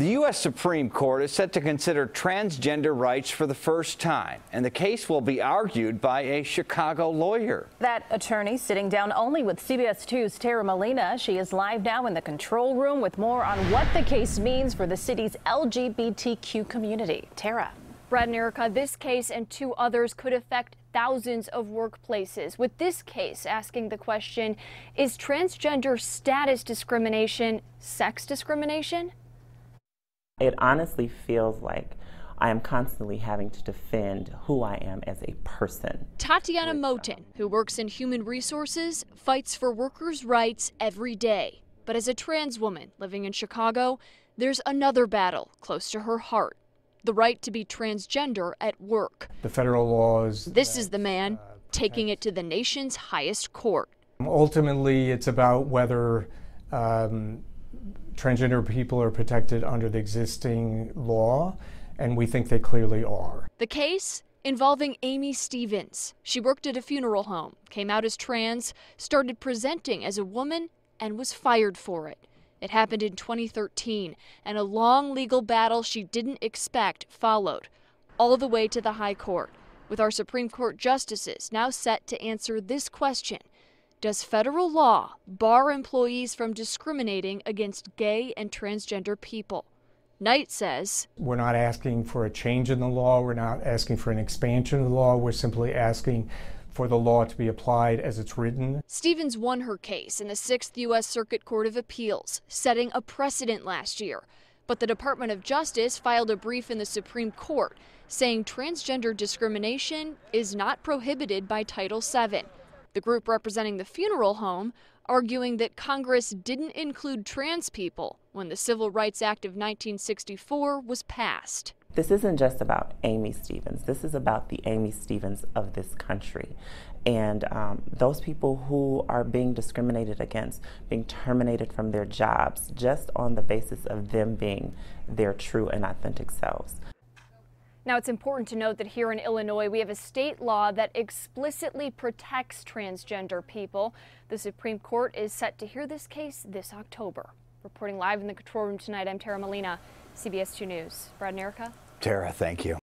The U.S. Supreme Court is set to consider transgender rights for the first time, and the case will be argued by a Chicago lawyer. That attorney sitting down only with CBS 2's Tara Molina. She is live now in the control room with more on what the case means for the city's LGBTQ community. Tara. Brad and Erica, this case and two others could affect thousands of workplaces. With this case asking the question, is transgender status discrimination sex discrimination? It honestly feels like I am constantly having to defend who I am as a person. Tatiana Moten, who works in human resources, fights for workers' rights every day. But as a trans woman living in Chicago, there's another battle close to her heart the right to be transgender at work. The federal laws. This is the man uh, taking it to the nation's highest court. Ultimately, it's about whether um, transgender people are protected under the existing law, and we think they clearly are. The case involving Aimee Stephens. She worked at a funeral home, came out as trans, started presenting as a woman, and was fired for it. It happened in 2013, and a long legal battle she didn't expect followed, all the way to the High Court, with our Supreme Court justices now set to answer this question does federal law bar employees from discriminating against gay and transgender people? Knight says We're not asking for a change in the law, we're not asking for an expansion of the law, we're simply asking for the law to be applied as it's written. Stephens won her case in the 6th U.S. Circuit Court of Appeals, setting a precedent last year. But the Department of Justice filed a brief in the Supreme Court saying transgender discrimination is not prohibited by Title VII. The group representing the funeral home arguing that Congress didn't include trans people when the Civil Rights Act of 1964 was passed. This isn't just about Aimee Stephens. This is about the Aimee Stephens of this country. And um, those people who are being discriminated against, being terminated from their jobs just on the basis of them being their true and authentic selves. Now, it's important to note that here in Illinois, we have a state law that explicitly protects transgender people. The Supreme Court is set to hear this case this October. Reporting live in the control room tonight, I'm Tara Molina, CBS 2 News. Brad and Erica. Tara, thank you.